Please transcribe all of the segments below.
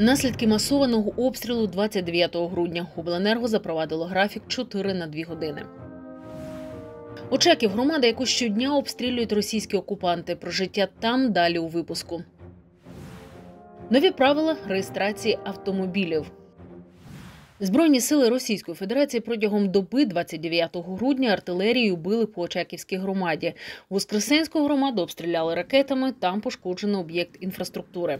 Наслідки масованого обстрілу 29 грудня обленерго запровадило графік 4 на 2 години. Очаків громада, яку щодня обстрілюють російські окупанти. Про життя там далі у випуску. Нові правила реєстрації автомобілів. Збройні сили Російської Федерації протягом доби 29 грудня артилерією били по Очаківській громаді. Воскресенську громаду обстріляли ракетами. Там пошкоджено об'єкт інфраструктури.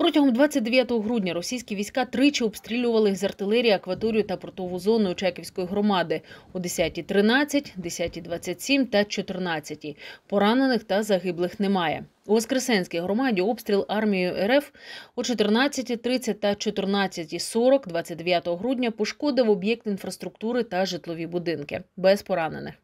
Протягом 29 грудня російські війська тричі обстрілювали з артилерії акваторію та портову зону Очаківської громади о 10.13, 10.27 та 14. Поранених та загиблих немає. У Воскресенській громаді обстріл армією РФ о 14.30 та 14.40 29 грудня пошкодив об'єкт інфраструктури та житлові будинки без поранених.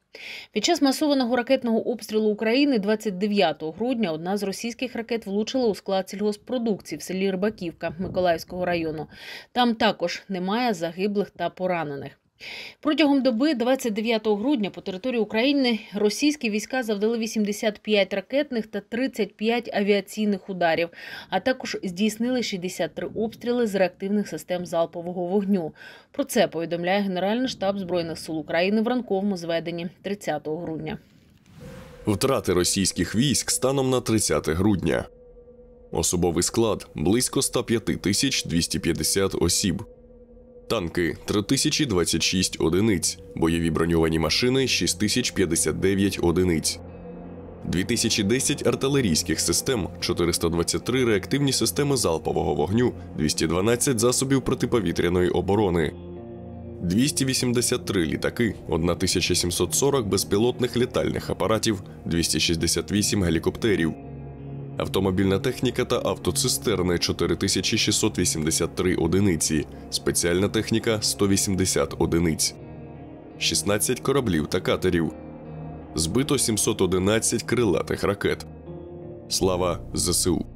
Під час масованого ракетного обстрілу України 29 грудня одна з російських ракет влучила у склад сільгоспродукції в селі Рибаківка Миколаївського району. Там також немає загиблих та поранених. Протягом доби 29 грудня по території України російські війська завдали 85 ракетних та 35 авіаційних ударів, а також здійснили 63 обстріли з реактивних систем залпового вогню. Про це повідомляє Генеральний штаб збройних сил України в ранковому зведенні 30 грудня. Втрати російських військ станом на 30 грудня. Особовий склад близько 105 тисяч 250 осіб. Танки 3026 одиниць, бойові броньовані машини 6059 одиниць, 2010 артилерійських систем, 423 реактивні системи залпового вогню, 212 засобів протиповітряної оборони, 283 літаки, 1740 безпілотних літальних апаратів, 268 гелікоптерів. Автомобільна техніка та автоцистерни 4683 одиниці, спеціальна техніка 180 одиниць, 16 кораблів та катерів, збито 711 крилатих ракет. Слава ЗСУ.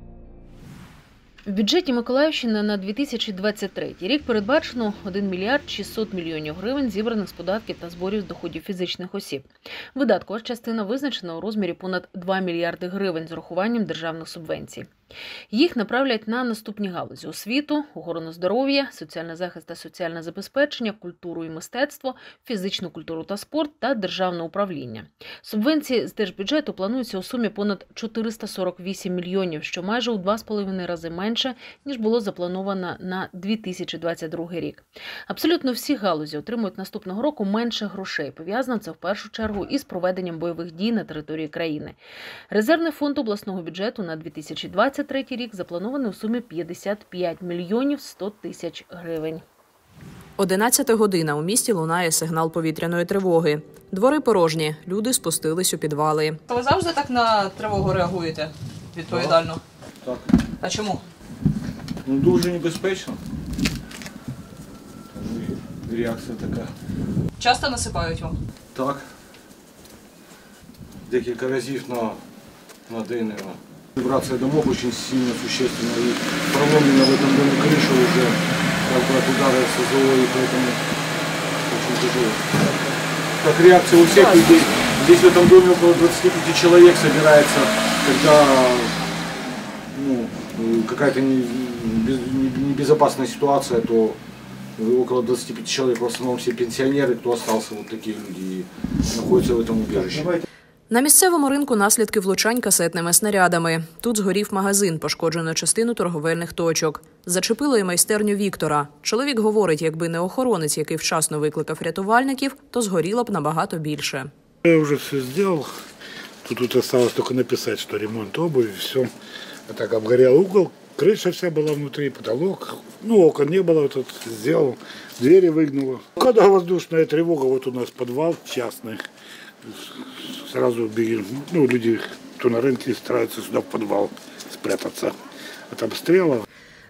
В бюджеті Миколаївщини на 2023 рік передбачено 1 мільярд 600 мільйонів гривень, зібраних з податків та зборів з доходів фізичних осіб. Видаткова частина визначена у розмірі понад 2 мільярди гривень з урахуванням державних субвенцій. Їх направлять на наступні галузі: освіту, охорону здоров'я, соціальний захист та соціальне забезпечення, культуру і мистецтво, фізичну культуру та спорт та державне управління. Субвенції з держбюджету плануються у сумі понад 448 мільйонів, що майже у 2,5 рази менше ніж було заплановано на 2022 рік. Абсолютно всі галузі отримують наступного року менше грошей. Пов'язано це в першу чергу із проведенням бойових дій на території країни. Резервний фонд обласного бюджету на 2020 2023 рік заплановано у сумі 55 мільйонів 100 тисяч гривень. 11 година у місті лунає сигнал повітряної тривоги. Двори порожні, люди спустились у підвали. Ви завжди так на тривогу реагуєте відповідально? Так. А чому? Ну дуже небезпечно. Реакція така. Часто насипають вам? Так. Декілька разів на, на день. Вибрация домов очень сильно существенно. И проломлена в этом доме крыша уже как бы от удара СЗО, и поэтому очень тяжело. Как реакция у всех людей. Здесь в этом доме около 25 человек собирается, когда ну, какая-то без- не- небезопасная ситуация, то около 25 человек, в основном все пенсионеры, кто остался, вот такие люди, находятся в этом убежище. На місцевому ринку наслідки влучань касетними снарядами. Тут згорів магазин, пошкоджено частину торговельних точок. Зачепило і майстерню Віктора. Чоловік говорить, якби не охоронець, який вчасно викликав рятувальників, то згоріло б набагато більше. Я уже все сделал. Тут, тут осталось только написать, что ремонт обуви, все. А так обгорел угол, крыша вся была внутри, потолок. Ну, окон не было, вот тут сделал, двери выгнуло. Когда воздушная тревога, вот у нас подвал частный. Сразу бегем, ну, люди, кто на рынке, стараются сюда в подвал спрятаться от обстрела.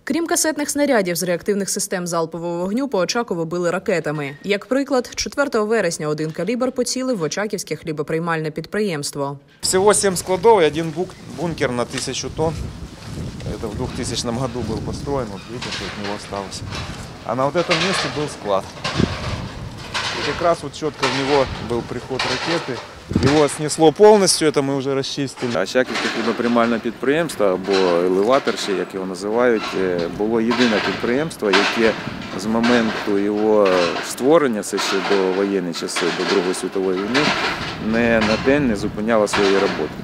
Крім касетних снарядів з реактивних систем залпового вогню, по Очакову били ракетами. Як приклад, 4 вересня один калібр поцілив в Очаківське хлібоприймальне підприємство. Всего 7 складов и один бук- бункер на 1000 тонн. Это в 2000 году был построен, вот видите, что от него осталось. А на вот этом месте был склад. И как раз вот четко в него был приход ракеты. Его снесло полностью, это мы уже расчистили. Очаківське хлібоприймальне підприємство або елеватор, ще як його називають, е, було єдине підприємство, яке з моменту його створення, це ще до воєнні часи, до Другої світової війни, не на день не зупиняло своєї роботи.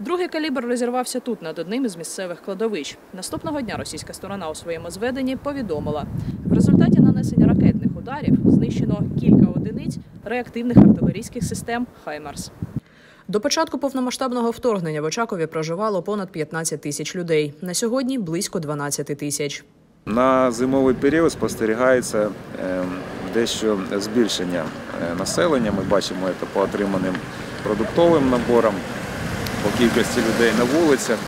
Другий калібр розірвався тут, над одним із місцевих кладовищ. Наступного дня російська сторона у своєму зведенні повідомила, в результаті нанесення ракетних ударів знищено кілька одиниць реактивних артилерійських систем «Хаймарс». До початку повномасштабного вторгнення в Очакові проживало понад 15 тисяч людей. На сьогодні близько 12 тисяч. На зимовий період спостерігається ем, дещо збільшення е, населення. Ми бачимо це по отриманим продуктовим наборам, по кількості людей на вулицях.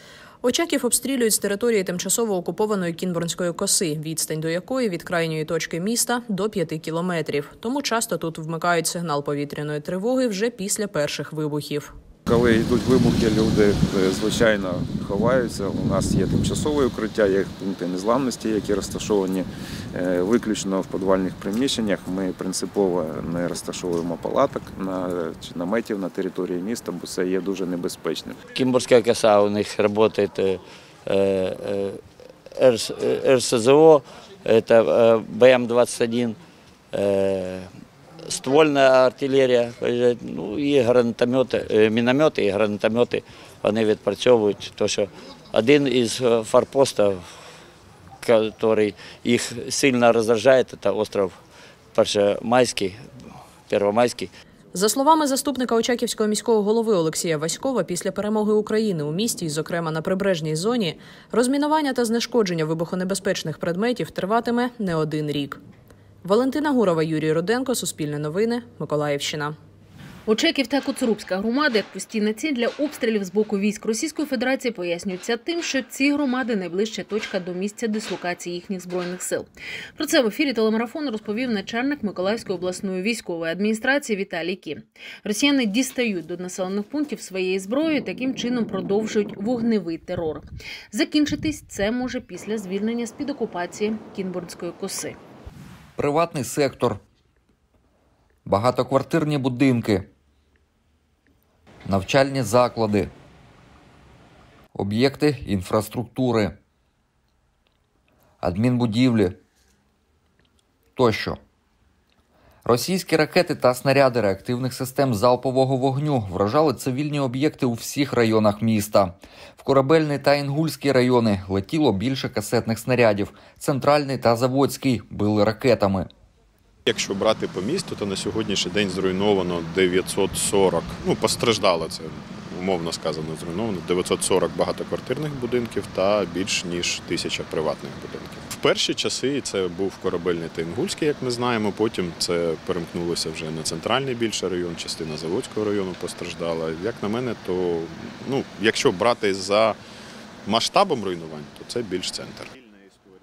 Очаків обстрілюють з території тимчасово окупованої Кінбурнської коси, відстань до якої від крайньої точки міста до 5 кілометрів. Тому часто тут вмикають сигнал повітряної тривоги вже після перших вибухів. Коли йдуть вибухи, люди е, звичайно ховаються. У нас є тимчасове укриття, є пункти незламності, які розташовані е, виключно в підвальних приміщеннях. Ми принципово не розташовуємо палаток на чи наметів на території міста, бо це є дуже небезпечним. Кимбургская коса у них работает э, э, РС- э, РСЗО, это э, БМ-21, э, ствольная артилерія, э, ну і гранатомети, е, міномети і гранатомети вони відпрацьовують. То, що один із е, форпостів, який їх сильно роздражає, це остров Першомайський, Первомайський. За словами заступника Очаківського міського голови Олексія Васькова, після перемоги України у місті, зокрема на прибережній зоні, розмінування та знешкодження вибухонебезпечних предметів триватиме не один рік. Валентина Гурова, Юрій Руденко, Суспільне новини, Миколаївщина. Очеків та Коцурубська громада як постійна ціль для обстрілів з боку військ Російської Федерації пояснюється тим, що ці громади найближча точка до місця дислокації їхніх збройних сил. Про це в ефірі телемарафону розповів начальник Миколаївської обласної військової адміністрації Віталій Кім. Росіяни дістають до населених пунктів своєї зброї, таким чином продовжують вогневий терор. Закінчитись це може після звільнення з під окупації Кінбурнської коси. Приватний сектор, багатоквартирні будинки, навчальні заклади, об'єкти інфраструктури, адмінбудівлі тощо. Російські ракети та снаряди реактивних систем залпового вогню вражали цивільні об'єкти у всіх районах міста. В Корабельний та Інгульський райони летіло більше касетних снарядів. Центральний та Заводський били ракетами. Якщо брати по місту, то на сьогоднішній день зруйновано 940, ну постраждало це умовно сказано, зруйновано 940 багатоквартирних будинків та більш ніж тисяча приватних будинків. В перші часи це був корабельний та Інгульський, як ми знаємо. Потім це перемкнулося вже на центральний більше район, частина Заводського району постраждала. Як на мене, то ну, якщо брати за масштабом руйнувань, то це більш центр.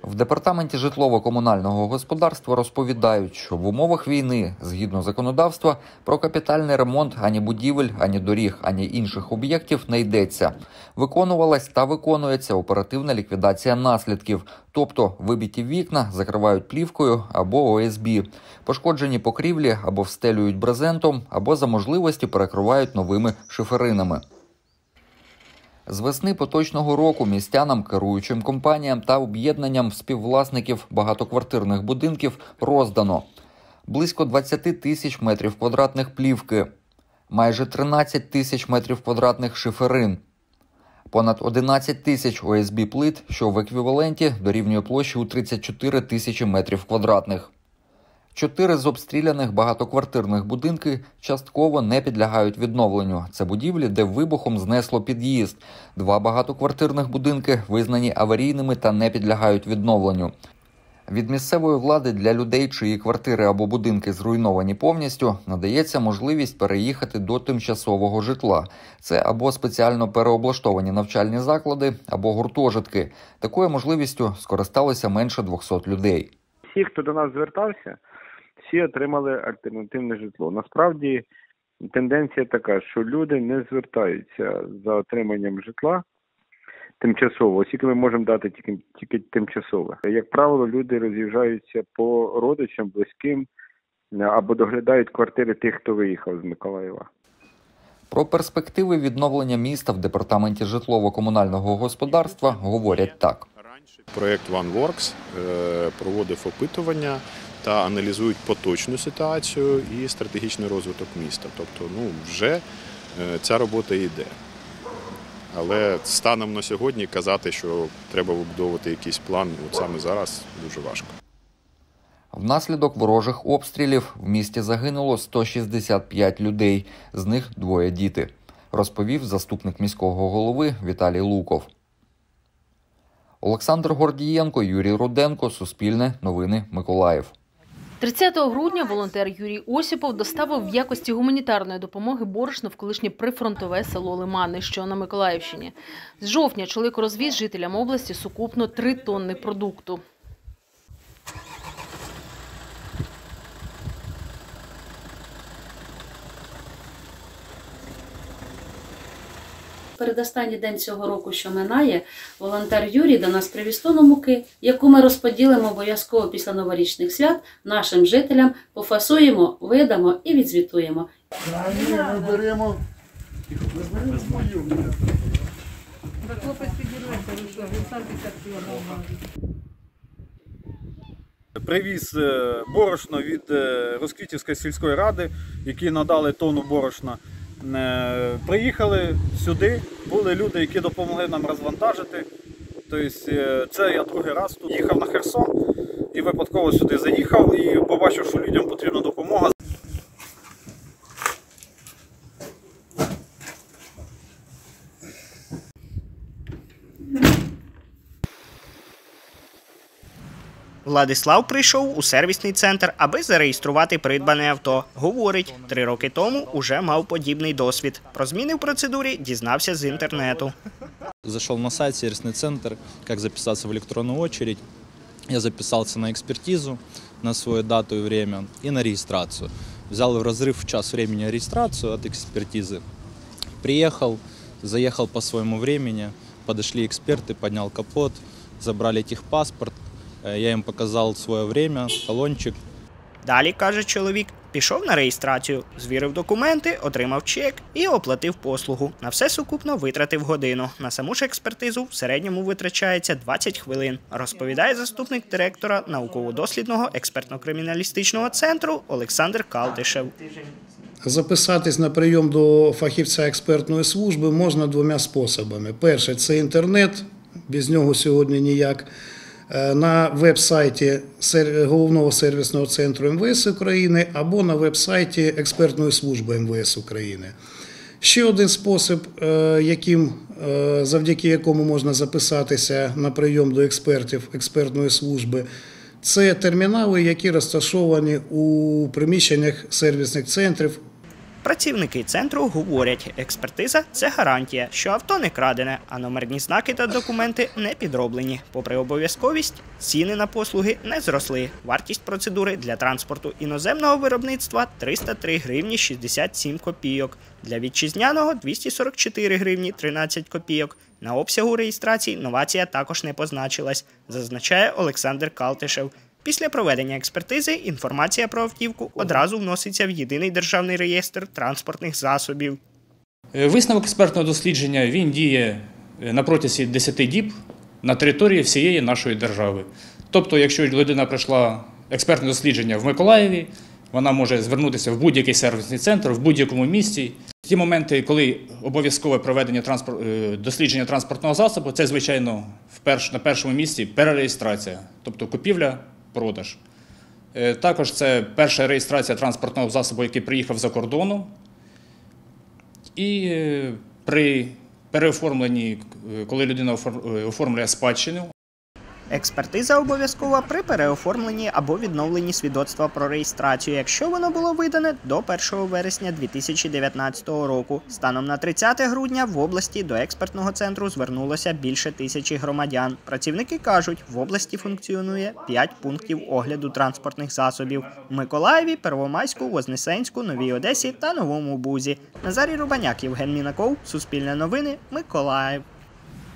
В департаменті житлово-комунального господарства розповідають, що в умовах війни, згідно законодавства, про капітальний ремонт ані будівель, ані доріг, ані інших об'єктів не йдеться. Виконувалась та виконується оперативна ліквідація наслідків, тобто вибиті вікна закривають плівкою або ОСБ, пошкоджені покрівлі або встелюють брезентом, або за можливості перекривають новими шиферинами. З весни поточного року містянам, керуючим компаніям та об'єднанням співвласників багатоквартирних будинків роздано близько 20 тисяч метрів квадратних плівки, майже 13 тисяч метрів квадратних шиферин, понад 11 тисяч ОСБ плит, що в еквіваленті дорівнює площі у 34 тисячі метрів квадратних. Чотири з обстріляних багатоквартирних будинки частково не підлягають відновленню. Це будівлі, де вибухом знесло під'їзд. Два багатоквартирних будинки визнані аварійними та не підлягають відновленню. Від місцевої влади для людей, чиї квартири або будинки зруйновані повністю, надається можливість переїхати до тимчасового житла. Це або спеціально переоблаштовані навчальні заклади, або гуртожитки. Такою можливістю скористалося менше 200 людей. всі, хто до нас звертався, всі отримали альтернативне житло. Насправді тенденція така, що люди не звертаються за отриманням житла тимчасово, оскільки ми можемо дати тільки, тільки тимчасове. Як правило, люди роз'їжджаються по родичам, близьким або доглядають квартири тих, хто виїхав з Миколаєва. Про перспективи відновлення міста в департаменті житлово-комунального господарства говорять так. Проєкт OneWorks е, проводив опитування та аналізують поточну ситуацію і стратегічний розвиток міста. Тобто, ну вже е, ця робота йде. Але станом на сьогодні казати, що треба вибудовувати якийсь план от саме зараз дуже важко. Внаслідок ворожих обстрілів в місті загинуло 165 людей, з них двоє діти, розповів заступник міського голови Віталій Луков. Олександр Гордієнко, Юрій Руденко, Суспільне, Новини Миколаїв. 30 грудня волонтер Юрій Осіпов доставив в якості гуманітарної допомоги борошно в колишнє прифронтове село Лимани, що на Миколаївщині. З жовтня чоловік розвіз жителям області сукупно три тонни продукту. Передостанній день цього року, що минає, волонтер Юрій до нас привіз тонну муки, яку ми розподілимо обов'язково після новорічних свят нашим жителям, пофасуємо, видамо і відзвітуємо. Ми беремо. Привіз е, борошно від е, Розквітівської сільської ради, які надали тонну борошна. Е, Приїхали сюди, були люди, які допомогли нам розвантажити. Тобто, е, це я другий раз тут їхав на Херсон і випадково сюди заїхав і побачив, що людям потрібна допомога. Владислав прийшов у сервісний центр, аби зареєструвати придбане авто. Говорить, три роки тому уже мав подібний досвід. Про зміни в процедурі дізнався з інтернету. Зашел на сайт сервисный центр, как записаться в электронную очередь. Я записался на экспертизу, на свою дату и время и на регистрацию. Взял в разрыв в час времени регистрацию от экспертизы. Приехал, заехал по своему времени, подошли эксперты, поднял капот, забрали техпаспорт. Э, Я им показал свое время, талончик, Далі, каже чоловік, пішов на реєстрацію, звірив документи, отримав чек і оплатив послугу. На все сукупно витратив годину. На саму ж експертизу в середньому витрачається 20 хвилин, розповідає заступник директора науково-дослідного експертно-криміналістичного центру Олександр Калтишев. Записатись на прийом до фахівця експертної служби можна двома способами. Перше це інтернет, без нього сьогодні ніяк. Е, На веб-сайті головного сервісного центру МВС України або на веб-сайті експертної служби МВС України. Ще один спосіб, е, яким, е, завдяки якому можна записатися на прийом до експертів експертної служби, це термінали, які розташовані у приміщеннях сервісних центрів Працівники центру говорять, експертиза це гарантія, що авто не крадене, а номерні знаки та документи не підроблені. Попри обов'язковість, ціни на послуги не зросли. Вартість процедури для транспорту іноземного виробництва 303 гривні 67 копійок. Для вітчизняного 244 гривні 13 копійок. На обсягу реєстрації новація також не позначилась, зазначає Олександр Калтишев. Після проведення експертизи інформація про автівку одразу вноситься в єдиний державний реєстр транспортних засобів. Е, Висновок експертного дослідження він діє е, на протязі 10 діб на території всієї нашої держави. Тобто, якщо людина пройшла експертне дослідження в Миколаєві, вона може звернутися в будь-який сервісний центр в будь-якому місці. Ті моменти, коли обов'язкове проведення транспорт, е, дослідження транспортного засобу, це, звичайно, на першому місці перереєстрація, тобто купівля, продаж. Е, Також це перша реєстрація транспортного засобу, який приїхав за кордону. І е, при переоформленні, е, коли людина оформлює спадщину, Експертиза обов'язкова при переоформленні або відновленні свідоцтва про реєстрацію, якщо воно було видане до 1 вересня 2019 року. Станом на 30 грудня в області до експертного центру звернулося більше тисячі громадян. Працівники кажуть, в області функціонує 5 пунктів огляду транспортних засобів в Миколаєві, Первомайську, Вознесенську, Новій Одесі та Новому Бузі. Назарій Рубаняк, Євген Мінаков, Суспільне новини, Миколаїв.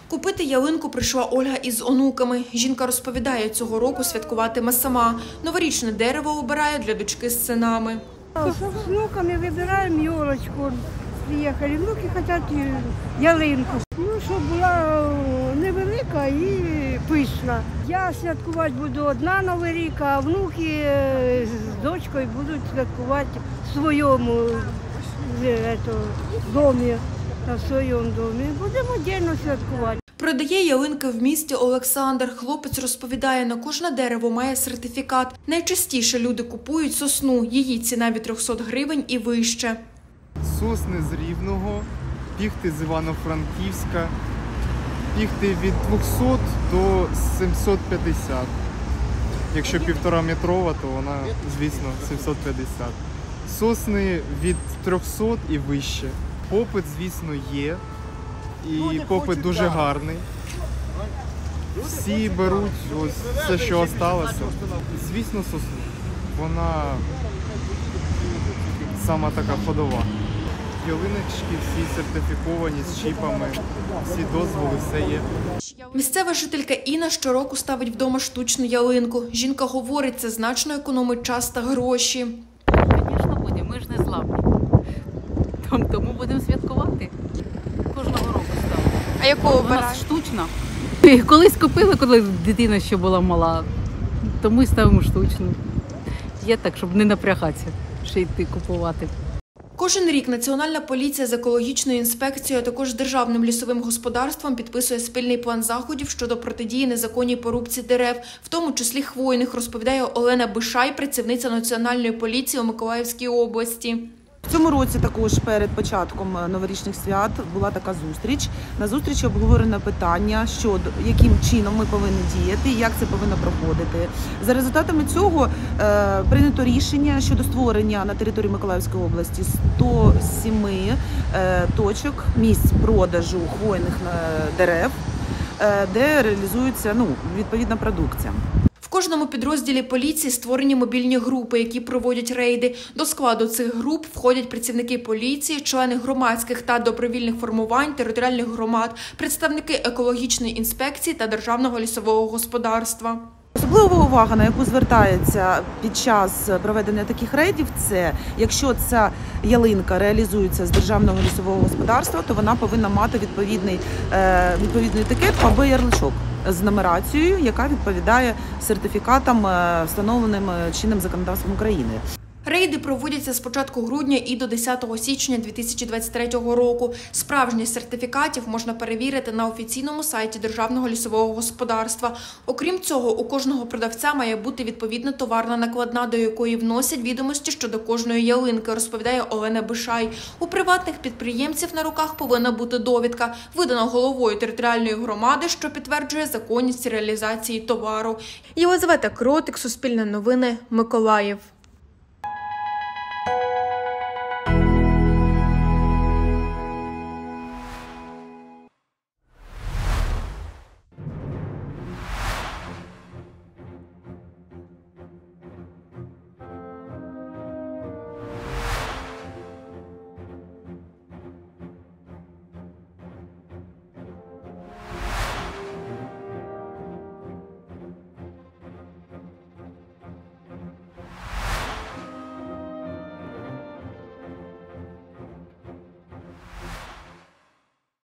Купити ялинку прийшла Ольга із онуками. Жінка розповідає, цього року святкуватиме сама. Новорічне дерево обирає для дочки з синами. С внуками выбираем елочку. приїхали, внуки хочуть ялинку. Ну, щоб була е, невелика і пишна. Я святкувати буду одна Новий рік, а внуки е, з дочкою будуть святкувати в своєму е, домі. На своєму домі. Будемо дійсно святкувати. Продає ялинки в місті Олександр. Хлопець розповідає, на кожне дерево має сертифікат. Найчастіше люди купують сосну. Її ціна від 300 гривень і вище. сосни з Рівного, піхти з Івано-Франківська, піхти від 200 до 750. Якщо півтора метрова, то вона, звісно, 750. Сосни від 300 і вище. Попит, звісно, є. І попит дуже гарний. Всі беруть ось все, що осталося. Звісно, сосну. Вона сама така ходова. Ялиночки всі сертифіковані з чіпами, всі дозволи, все є. Місцева жителька Інна щороку ставить вдома штучну ялинку. Жінка говорить, це значно економить час та гроші. Звісно, буде, ми ж не зламні. Том- Тому будемо святкувати. Кожного року ставимо. А яку У обираєш? штучна. Колись купили, коли дитина ще була мала, то ми ставимо штучну. Я так, щоб не напрягатися, ще йти купувати. Кожен рік Національна поліція з екологічною інспекцією, а також державним лісовим господарством підписує спільний план заходів щодо протидії незаконній порубці дерев, в тому числі хвойних, розповідає Олена Бишай, працівниця Національної поліції у Миколаївській області. Цьому році також перед початком е, новорічних свят була така зустріч. На зустрічі обговорено питання щодо яким чином ми повинні діяти, як це повинно проходити. За результатами цього е, прийнято рішення щодо створення на території Миколаївської області 107 е, точок місць продажу хвойних е, дерев, е, де реалізується ну відповідна продукція. Кожному підрозділі поліції створені мобільні групи, які проводять рейди. До складу цих груп входять працівники поліції, члени громадських та добровільних формувань, територіальних громад, представники екологічної інспекції та державного лісового господарства. Особлива увага, на яку звертається під час проведення таких рейдів, це якщо ця ялинка реалізується з державного лісового господарства, то вона повинна мати відповідний, е, відповідний етикет або ярличок з нумерацією, яка відповідає сертифікатам, е, встановленим чинним законодавством України. Рейди проводяться з початку грудня і до 10 січня 2023 року. Справжність сертифікатів можна перевірити на офіційному сайті Державного лісового господарства. Окрім цього, у кожного продавця має бути відповідна товарна накладна, до якої вносять відомості щодо кожної ялинки, розповідає Олена Бишай. У приватних підприємців на руках повинна бути довідка, видана головою територіальної громади, що підтверджує законність реалізації товару. Єлизавета Кротик, Суспільне новини, Миколаїв.